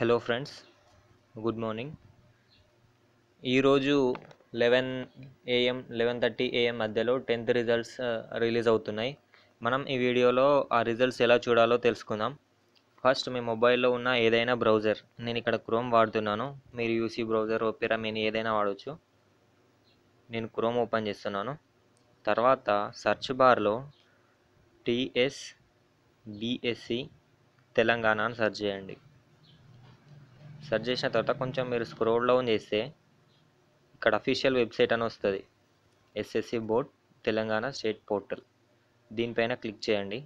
Hello friends good morning ఈరోజు eleven AM eleven thirty AM మధ్యలో tenth results release అవుతున్నాయి. మనం ఈ వీడియోలో ఆ రిజల్ట్స్ ఎలా చూడాలో తెలుసుకుందాం. ఫస్ట్ మీ మొబైల్లో ఉన్న ఏదైనా బ్రౌజర్ నేను ఇక్కడ క్రోమ్ వాడుతున్నాను. మీరు యూసీ బ్రౌజర్ ఓపెరా మీని ఏదైనా వాడవచ్చు నేను క్రోమ్ ఓపెన్ చేస్తున్నాను. తర్వాత సెర్చ్ బార్లో టిఎస్ బిఎస్సి తెలంగాణ అని సెర్చ్ చేయండి. సెర్చ్ చేసిన తర్వాత కొంచెం మీరు స్క్రోల్ డౌన్ చేస్తే ఇక్కడ అఫీషియల్ వెబ్సైట్ అని వస్తుంది. SSC board Telangana state portal. దీనిపైన క్లిక్ చేయండి.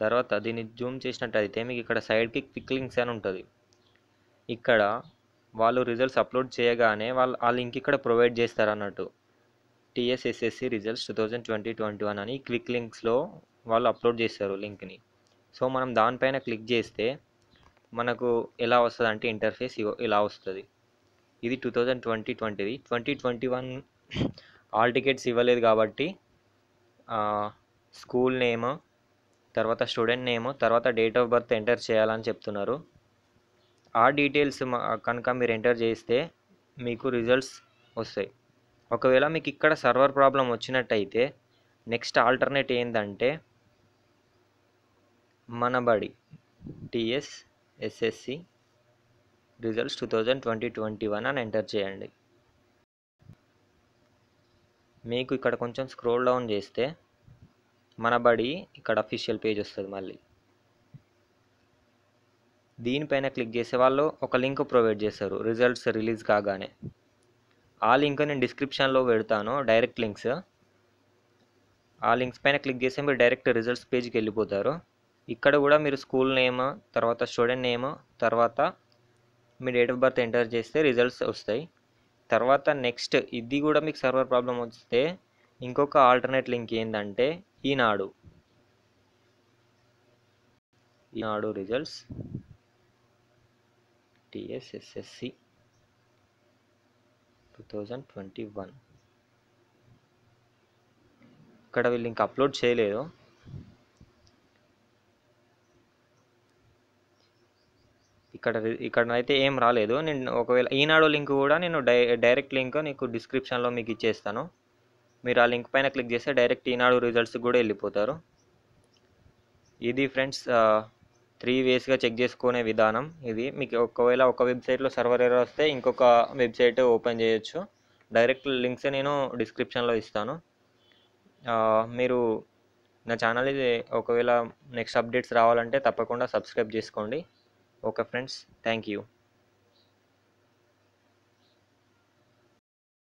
తర్వాత దీన్ని జూమ్ చేసినట్టయితే మీకు ఇక్కడ సైడ్కి క్విక్ లింక్స్ అని ఉంటుంది. ఇక్కడ వాళ్ళు రిజల్ట్స్ అప్లోడ్ చేయగానే వాళ్ళు ఆ లింక్ ఇక్కడ ప్రొవైడ్ చేస్తారు అన్నట్టు. TS SSC results two thousand twenty twenty one అని క్విక్ లింక్స్లో వాళ్ళు అప్లోడ్ చేస్తారు లింక్ని. సో మనం దానిపైన క్లిక్ చేస్తే మనకు ఎలా వస్తుంది అంటే ఇంటర్ఫేస్ ఇలా వస్తుంది. ఇది two thousand twenty ట్వంటీది twenty twenty one hall tickets ఇవ్వలేదు కాబట్టి స్కూల్ నేమ్ తర్వాత స్టూడెంట్ నేమ్ తర్వాత డేట్ ఆఫ్ బర్త్ ఎంటర్ చేయాలని చెప్తున్నారు. ఆ డీటెయిల్స్ కనుక మీరు ఎంటర్ చేస్తే మీకు రిజల్ట్స్ వస్తాయి. ఒకవేళ మీకు ఇక్కడ సర్వర్ ప్రాబ్లం వచ్చినట్టయితే నెక్స్ట్ ఆల్టర్నేట్ ఏంటంటే మన బడి TS SSC results two thousand twenty twenty one అని ఎంటర్ చేయండి. మీకు ఇక్కడ కొంచెం స్క్రోల్ డౌన్ చేస్తే మన బడి ఇక్కడ అఫీషియల్ పేజ్ వస్తుంది మళ్ళీ. దీనిపైన క్లిక్ చేసే వాళ్ళు ఒక లింక్ ప్రొవైడ్ చేస్తారు రిజల్ట్స్ రిలీజ్ కాగానే. ఆ లింక్ నేను డిస్క్రిప్షన్లో పెడతాను డైరెక్ట్ లింక్స్. ఆ లింక్స్ పైన క్లిక్ చేస్తే మీరు డైరెక్ట్ రిజల్ట్స్ పేజ్కి వెళ్ళిపోతారు. ఇక్కడ కూడా మీరు స్కూల్ నేమ్ తర్వాత స్టూడెంట్ నేమ్ తర్వాత మీ డేట్ ఆఫ్ బర్త్ ఎంటర్ చేస్తే రిజల్ట్స్ వస్తాయి. తర్వాత నెక్స్ట్ ఇది కూడా మీకు సర్వర్ ప్రాబ్లం వస్తే ఇంకొక ఆల్టర్నేట్ లింక్ ఏంటంటే Eenadu. Eenadu results. TS SSC two thousand twenty one. ఇక్కడ వీళ్ళు ఇంకా అప్లోడ్ చేయలేదు. ఇక్కడ ఇక్కడ అయితే ఏం రాలేదు. నేను ఒకవేళ ఈనాడు లింక్ కూడా నేను డై డైరెక్ట్ లింక్ నీకు డిస్క్రిప్షన్లో మీకు ఇచ్చేస్తాను. మీరు ఆ లింక్ పైన క్లిక్ చేస్తే డైరెక్ట్ ఈనాడు రిజల్ట్స్ కూడా వెళ్ళిపోతారు. ఇది ఫ్రెండ్స్ త్రీ వేస్గా చెక్ చేసుకునే విధానం ఇది. మీకు ఒకవేళ ఒక వెబ్సైట్లో సర్వర్ ఎర్రర్ వస్తే ఇంకొక వెబ్సైట్ ఓపెన్ చేయొచ్చు. డైరెక్ట్ లింక్స్ నేను డిస్క్రిప్షన్లో ఇస్తాను. మీరు నా ఛానల్ ఇది ఒకవేళ నెక్స్ట్ అప్డేట్స్ రావాలంటే తప్పకుండా సబ్స్క్రైబ్ చేసుకోండి. okay friends. Thank you.